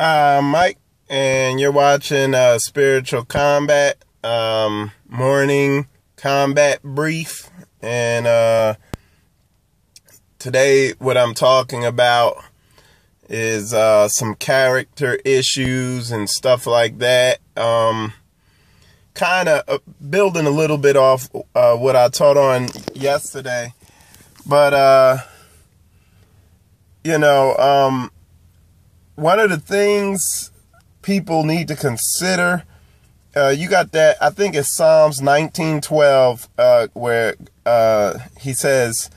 I'm Mike, and you're watching uh, Spiritual Combat um, Morning Combat Brief. And uh, today, what I'm talking about is uh, some character issues and stuff like that. Um, kind of uh, building a little bit off uh, what I taught on yesterday. But, uh, you know, um, one of the things people need to consider, uh, you got that, I think it's Psalms 1912, uh, where uh, he says,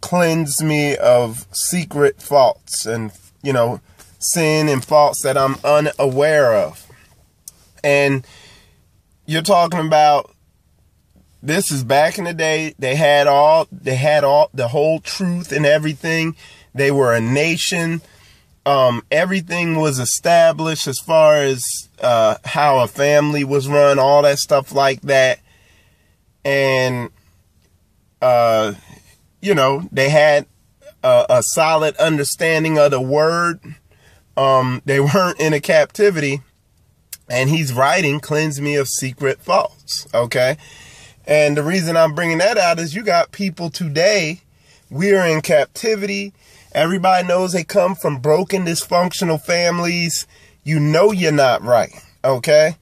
cleanse me of secret faults and, you know, sin and faults that I'm unaware of. And you're talking about this is back in the day. They had all, they had all the whole truth and everything. They were a nation. Um, everything was established as far as uh, how a family was run, all that stuff like that. And, uh, you know, they had a, a, solid understanding of the word. Um, they weren't in a captivity. And he's writing, cleanse me of secret faults. Okay. And the reason I'm bringing that out is you got people today, we're in captivity. Everybody knows they come from broken, dysfunctional families. You know you're not right. Okay.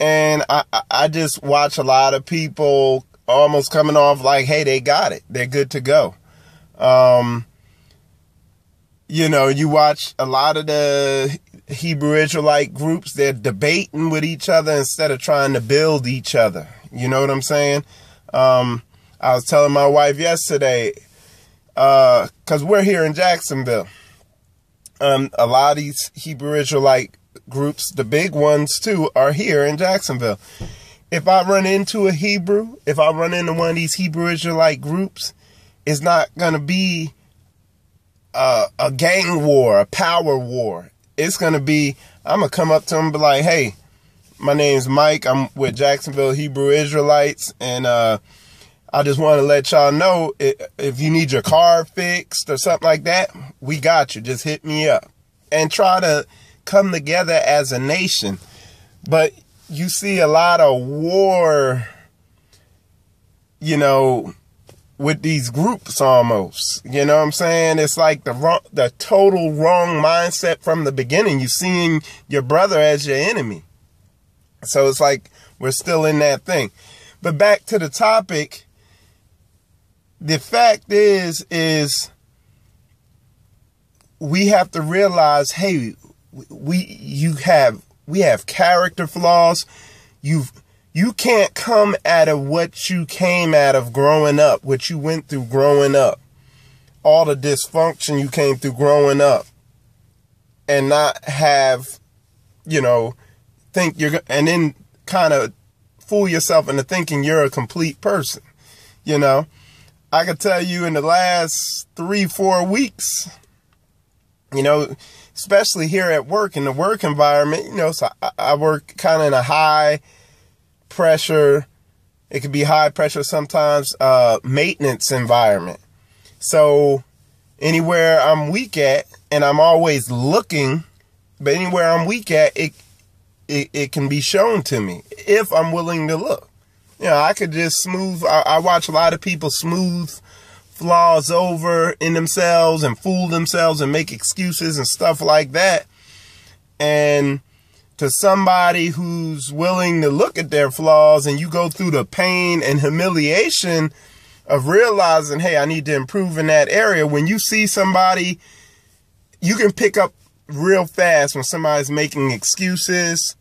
And I, I just watch a lot of people almost coming off like, hey, they got it. They're good to go. Um, you know, you watch a lot of the Hebrew Israelite groups, they're debating with each other instead of trying to build each other. You know what I'm saying? Um, I was telling my wife yesterday, uh, cause we're here in Jacksonville. Um, a lot of these Hebrew Israelite groups, the big ones too, are here in Jacksonville. If I run into a Hebrew, if I run into one of these Hebrew Israelite groups, it's not gonna be a, a gang war, a power war. It's gonna be, I'm gonna come up to them and be like, hey, my name's Mike. I'm with Jacksonville Hebrew Israelites, and uh, I just want to let y'all know if you need your car fixed or something like that, we got you. Just hit me up and try to come together as a nation. But you see a lot of war, you know, with these groups almost. You know what I'm saying? It's like the wrong, the total wrong mindset from the beginning. You seeing your brother as your enemy. So it's like we're still in that thing. But back to the topic, the fact is, is we have to realize, hey, we, you have, we have character flaws. You've, you can't come out of what you came out of growing up, what you went through growing up, all the dysfunction you came through growing up, and not have, you know, think you're, and then kind of fool yourself into thinking you're a complete person. You know, I could tell you in the last three, four weeks, you know, especially here at work in the work environment, you know, so I, I work kind of in a high pressure, it could be high pressure sometimes, uh, maintenance environment. So anywhere I'm weak at, and I'm always looking, but anywhere I'm weak at, it, it, it can be shown to me if I'm willing to look. You know, I could just smooth, I, I watch a lot of people smooth flaws over in themselves and fool themselves and make excuses and stuff like that. And to somebody who's willing to look at their flaws and you go through the pain and humiliation of realizing, hey, I need to improve in that area. When you see somebody, you can pick up real fast when somebody's making excuses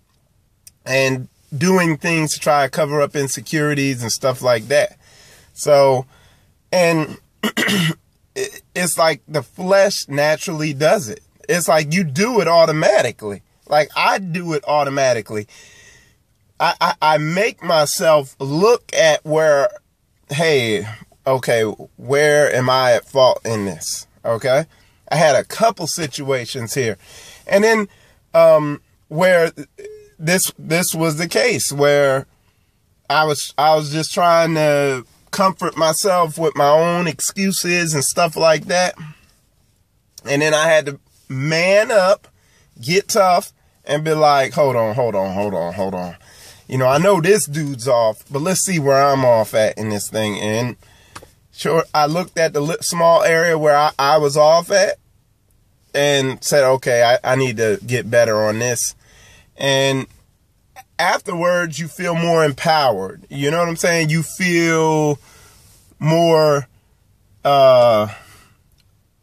and doing things to try to cover up insecurities and stuff like that. So, and it's like the flesh naturally does it. It's like you do it automatically. Like I do it automatically. I, I, I make myself look at where, hey, okay, where am I at fault in this? Okay. I had a couple situations here. And then, um, where this this was the case where I was I was just trying to comfort myself with my own excuses and stuff like that. And then I had to man up, get tough, and be like, hold on, hold on, hold on, hold on. You know, I know this dude's off, but let's see where I'm off at in this thing. And sure, I looked at the small area where I, I was off at and said, okay, I, I need to get better on this. And afterwards, you feel more empowered. You know what I'm saying? You feel more uh,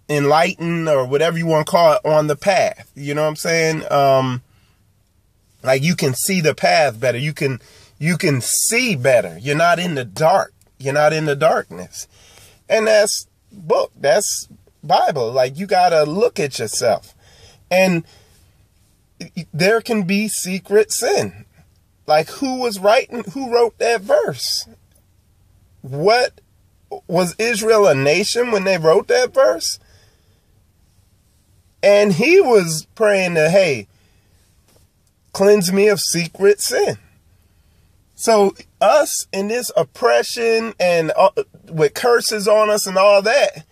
enlightened or whatever you want to call it on the path. You know what I'm saying? Um, like you can see the path better. You can you can see better. You're not in the dark. You're not in the darkness. And that's book. That's Bible. Like you got to look at yourself. And there can be secret sin. Like who was writing who wrote that verse? What was Israel a nation when they wrote that verse? And he was praying to, hey, cleanse me of secret sin. So us in this oppression and uh, with curses on us and all that,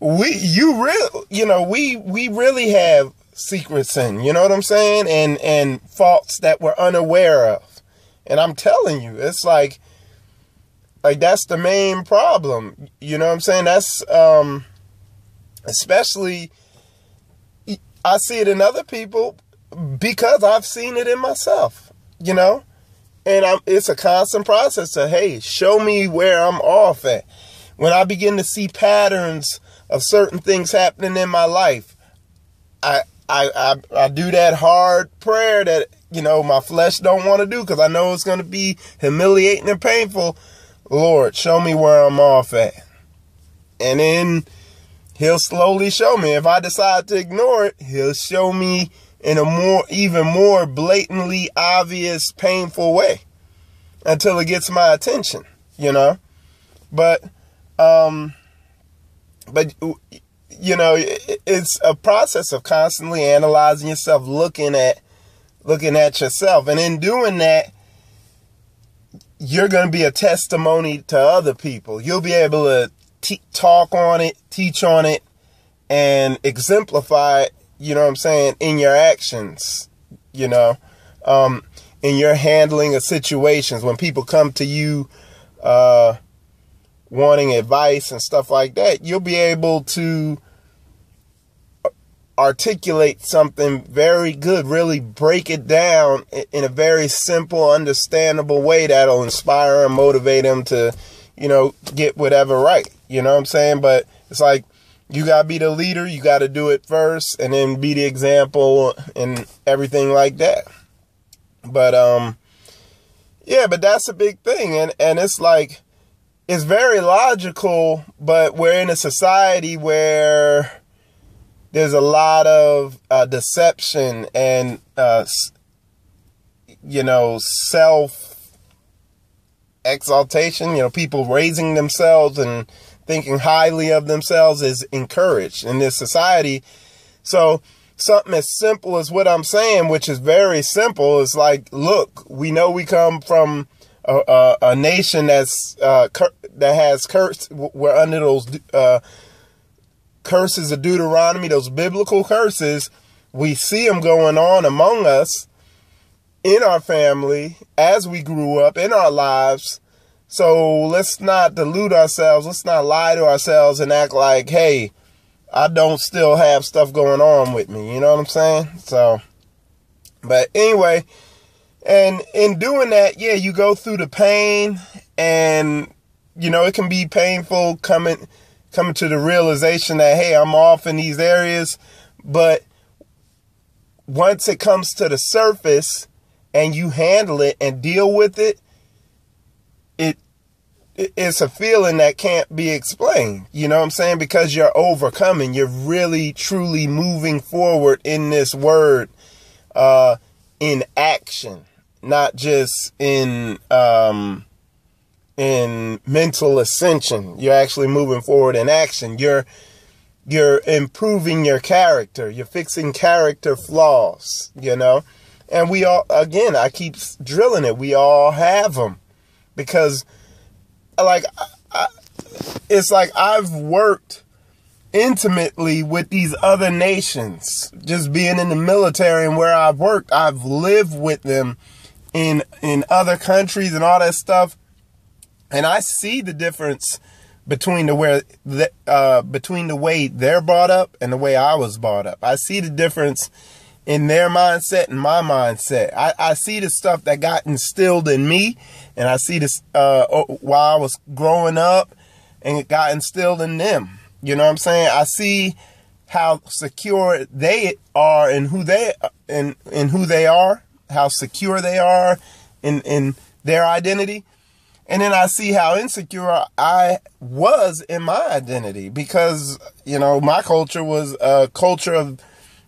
we you real you know we we really have secret sin. You know what I'm saying? And and faults that we're unaware of. And I'm telling you, it's like like that's the main problem. You know what I'm saying? That's um especially I see it in other people because I've seen it in myself, you know? And I'm, it's a constant process of, hey, show me where I'm off at. When I begin to see patterns of certain things happening in my life, I, I, I, I do that hard prayer that, you know, my flesh don't want to do because I know it's going to be humiliating and painful. Lord, show me where I'm off at. And then he'll slowly show me. If I decide to ignore it, he'll show me in a more, even more blatantly obvious, painful way until it gets my attention, you know? But, um, but, you know, it's a process of constantly analyzing yourself, looking at, looking at yourself. And in doing that, you're going to be a testimony to other people. You'll be able to talk on it, teach on it, and exemplify you know what I'm saying, in your actions, you know, um, in your handling of situations when people come to you, uh, wanting advice and stuff like that, you'll be able to articulate something very good, really break it down in a very simple, understandable way that'll inspire and motivate them to, you know, get whatever right. You know what I'm saying? But it's like, you got to be the leader. You got to do it first and then be the example and everything like that. But, um, yeah, but that's a big thing. And, and it's like, it's very logical, but we're in a society where there's a lot of uh, deception and, uh, you know, self exaltation, you know, people raising themselves and, thinking highly of themselves is encouraged in this society. So something as simple as what I'm saying, which is very simple, is like, look, we know we come from a, a, a nation that's uh, that has cursed. We're under those uh, curses of Deuteronomy, those biblical curses. We see them going on among us in our family as we grew up in our lives so let's not delude ourselves. Let's not lie to ourselves and act like, hey, I don't still have stuff going on with me. You know what I'm saying? So, but anyway, and in doing that, yeah, you go through the pain and, you know, it can be painful coming, coming to the realization that, hey, I'm off in these areas. But once it comes to the surface and you handle it and deal with it, it it's a feeling that can't be explained. You know what I'm saying? Because you're overcoming, you're really truly moving forward in this word, uh, in action, not just in, um, in mental ascension. You're actually moving forward in action. You're, you're improving your character. You're fixing character flaws, you know? And we all, again, I keep drilling it. We all have them because like I, it's like I've worked intimately with these other nations. Just being in the military and where I've worked, I've lived with them in in other countries and all that stuff. And I see the difference between the where the, uh, between the way they're brought up and the way I was brought up. I see the difference in their mindset and my mindset. I, I see the stuff that got instilled in me, and I see this uh, while I was growing up, and it got instilled in them. You know what I'm saying? I see how secure they are in who they in in who they are, how secure they are in in their identity. And then I see how insecure I was in my identity because, you know, my culture was a culture of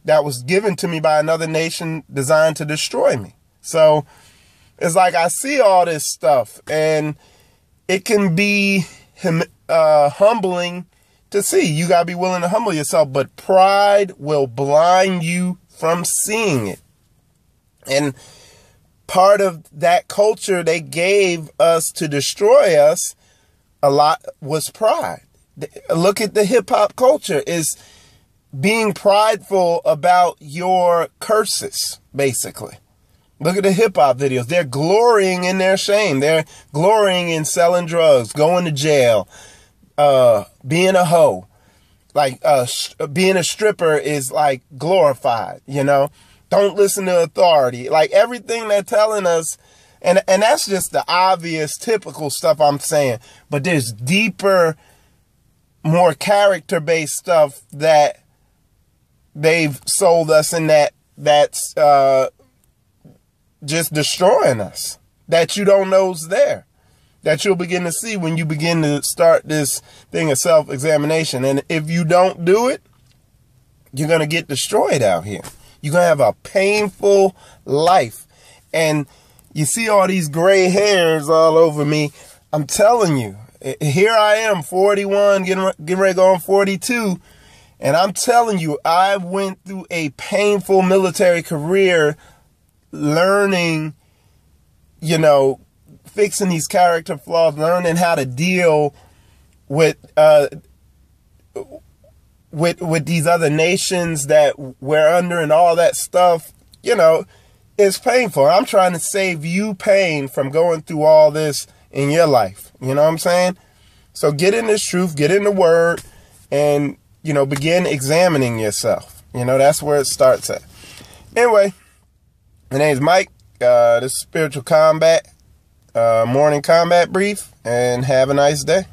that was given to me by another nation designed to destroy me. So it's like I see all this stuff and it can be uh, humbling to see. You got to be willing to humble yourself, but pride will blind you from seeing it. And part of that culture they gave us to destroy us a lot was pride. Look at the hip hop culture is being prideful about your curses, basically. Look at the hip hop videos. They're glorying in their shame. They're glorying in selling drugs, going to jail, uh, being a hoe. Like, uh, being a stripper is like glorified, you know? Don't listen to authority. Like everything they're telling us, and, and that's just the obvious, typical stuff I'm saying. But there's deeper, more character based stuff that they've sold us and that that's uh, just destroying us that you don't know is there that you'll begin to see when you begin to start this thing of self-examination and if you don't do it you're going to get destroyed out here you're going to have a painful life. And you see all these gray hairs all over me. I'm telling you here i am 41 getting, getting ready to go on 42 and I'm telling you, I went through a painful military career learning, you know, fixing these character flaws, learning how to deal with uh with with these other nations that we're under and all that stuff, you know, it's painful. I'm trying to save you pain from going through all this in your life. You know what I'm saying? So get in this truth, get in the word, and you know, begin examining yourself. You know, that's where it starts at. Anyway, my name is Mike. Uh, this is Spiritual Combat, uh, Morning Combat Brief, and have a nice day.